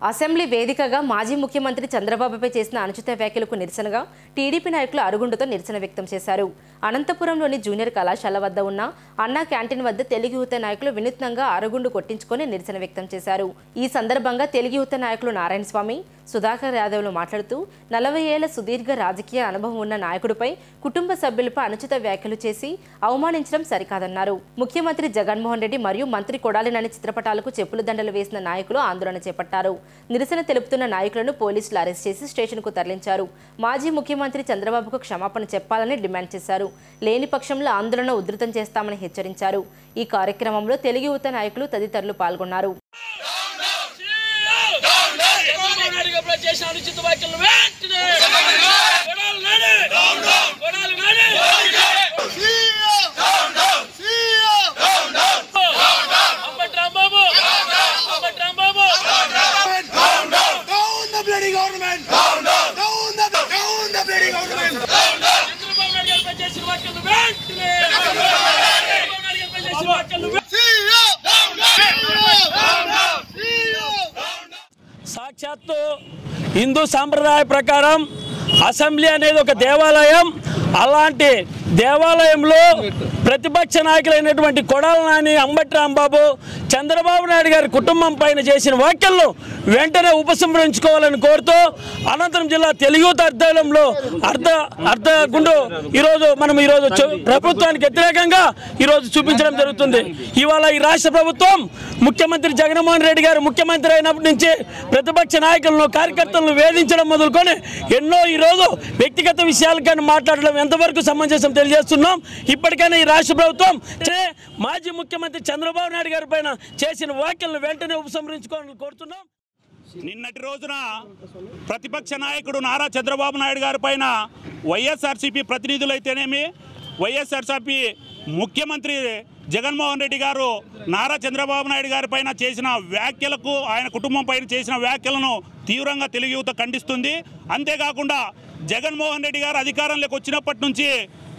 Assembly వేదికగా మాజీ ముఖ్యమంత్రి చంద్రబాబుపై చేసిన అనుచిత వ్యాఖ్యలకు నిరసనగా టీడీపీ నాయకులు అరుగుండుతో నిరసన వ్యక్తం చేశారు. అనంతపురంలోని జూనియర్ కళాశాల వద్ద ఉన్న అన్నా క్యాంటీన్ వద్ద తెలుగు యువత నాయకులు వినూత్నంగా అరుగుండు కొట్టించుకొని నిరసన వ్యక్తం చేశారు. ఈ సందర్భంగా తెలుగు యువత నాయకులు నారాయణ స్వామి సుధాకర్ యాదవ్లు మాట్లాడుతూ నలభై ఏళ్ళ సుదీర్ఘ రాజకీయ అనుభవం ఉన్న నాయకుడిపై కుటుంబ సభ్యులపై అనుచిత వ్యాఖ్యలు చేసి అవమానించడం సరికాదన్నారు. ముఖ్యమంత్రి జగన్మోహన్ రెడ్డి మరియు మంత్రి కొడాలినని చిత్రపటాలకు చెప్పుల దండలు వేసిన నాయకులు ఆందోళన చేపట్టారు. నిరసన తెలుపుతున్న నాయకులను పోలీసులు అరెస్ట్ చేసి స్టేషన్కు తరలించారు మాజీ ముఖ్యమంత్రి చంద్రబాబుకు క్షమాపణ చెప్పాలని డిమాండ్ చేశారు లేని పక్షంలో ఆందోళన ఉధృతం చేస్తామని హెచ్చరించారు ఈ కార్యక్రమంలో తెలుగు యువత నాయకులు తదితరులు పాల్గొన్నారు చేసిన అనుచిత వ్యాఖ్యలు వెంటనే కొడాలి నాని! కొడాలి నాని! అంబటి రాంబాబు! అంబటి రాంబాబు! Down the చంద్రబాబు నాయుడు వెంటనే చంద్రబాబు నాయుడు! సాక్షాత్తు హిందూ సాంప్రదాయ ప్రకారం అసెంబ్లీ అనేది ఒక దేవాలయం. అలాంటి దేవాలయంలో ప్రతిపక్ష నాయకులైనటువంటి కొడాల నాని అంబటి రాంబాబు చంద్రబాబు నాయుడు గారి కుటుంబం పైన చేసిన వ్యాఖ్యలను వెంటనే ఉపసంహరించుకోవాలని కోరుతూ అనంతరం జిల్లా తెలుగు అర్ధంలో అర్ధ అర్ధ గుండు ఈరోజు మనం ఈరోజు ప్రభుత్వానికి వ్యతిరేకంగా ఈరోజు చూపించడం జరుగుతుంది. ఇవాళ ఈ రాష్ట్ర ప్రభుత్వం ముఖ్యమంత్రి జగన్మోహన్ రెడ్డి గారు ముఖ్యమంత్రి అయినప్పటి నుంచి ప్రతిపక్ష నాయకులను కార్యకర్తలను వేధించడం మొదలుకొని ఎన్నో ఈరోజు వ్యక్తిగత విషయాలు కానీ మాట్లాడడం ఎంతవరకు సమంజసం తెలియజేస్తున్నాం. ఇప్పటికైనా ఈ రాష్ట్ర ప్రభుత్వం మాజీ ముఖ్యమంత్రి చంద్రబాబు నాయుడు గారి పైన చేసిన వ్యాఖ్యలను వెంటనే ఉపసంహరించుకోవాలని కోరుతున్నాం. నిన్నటి రోజున ప్రతిపక్ష నాయకుడు నారా చంద్రబాబు నాయుడు గారి పైన వైఎస్ఆర్సీపీ ప్రతినిధులైతేనేమి వైఎస్ఆర్సీపీ ముఖ్యమంత్రి జగన్మోహన్ రెడ్డి గారు నారా చంద్రబాబు నాయుడు గారి పైన చేసిన వ్యాఖ్యలకు ఆయన కుటుంబం పైన చేసిన వ్యాఖ్యలను తీవ్రంగా తెలుగు యువత ఖండిస్తుంది. అంతేకాకుండా జగన్మోహన్ రెడ్డి గారు అధికారంలోకి వచ్చినప్పటి నుంచి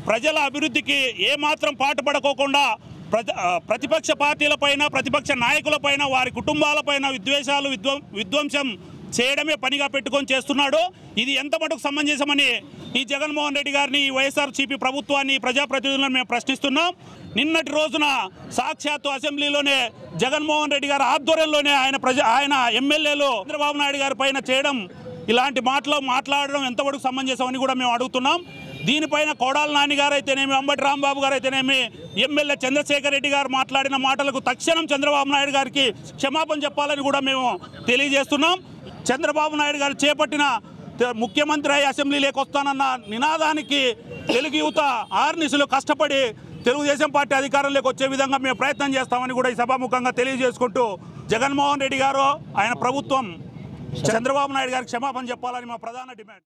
ప్రజల అభివృద్ధికి ఏమాత్రం పాటుపడకోకుండా ప్రజ ప్రతిపక్ష పార్టీలపైన ప్రతిపక్ష నాయకులపైన వారి కుటుంబాలపైన విద్వేషాలు విధ్వం విధ్వంసం చేయడమే పనిగా పెట్టుకొని చేస్తున్నాడు. ఇది ఎంత మటుకు సమంజసమని ఈ జగన్మోహన్ రెడ్డి గారిని ఈ వైఎస్ఆర్సీపీ ప్రభుత్వాన్ని ప్రజాప్రతినిధులను మేము ప్రశ్నిస్తున్నాం. నిన్నటి రోజున సాక్షాత్తు అసెంబ్లీలోనే జగన్మోహన్ రెడ్డి గారి ఆధ్వర్యంలోనే ఆయన ప్రజ ఆయన ఎమ్మెల్యేలు చంద్రబాబు నాయుడు గారి పైన చేయడం ఇలాంటి మాటలు మాట్లాడడం ఎంతవరకు సమంజసం కూడా మేము అడుగుతున్నాం. దీనిపైన కోడాల నాని అయితేనేమి అంబటి రాంబాబు గారు అయితేనేమి ఎమ్మెల్యే చంద్రశేఖర్ రెడ్డి గారు మాట్లాడిన మాటలకు తక్షణం చంద్రబాబు నాయుడు గారికి క్షమాపణ చెప్పాలని కూడా మేము తెలియజేస్తున్నాం. చంద్రబాబు నాయుడు గారు చేపట్టిన ముఖ్యమంత్రి అయి అసెంబ్లీలోకి వస్తానన్న నినాదానికి తెలుగు యువత ఆర్నిసులు కష్టపడి తెలుగుదేశం పార్టీ అధికారంలోకి వచ్చే విధంగా మేము ప్రయత్నం చేస్తామని కూడా ఈ సభాముఖంగా తెలియజేసుకుంటూ జగన్మోహన్ రెడ్డి గారు ఆయన ప్రభుత్వం చంద్రబాబు నాయుడు గారికి క్షమాపణ చెప్పాలని మా ప్రధాన డిమాండ్.